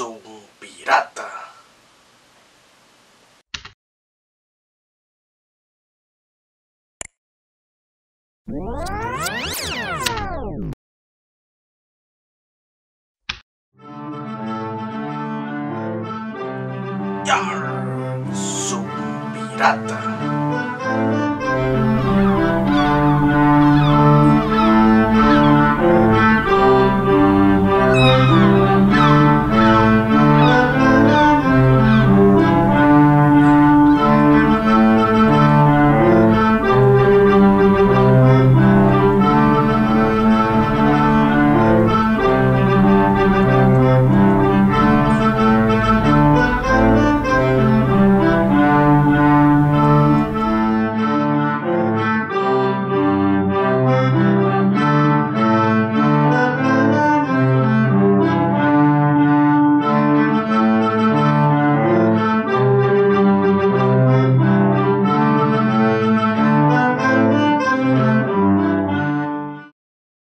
Yar, sou um pirata. Yar, pirata.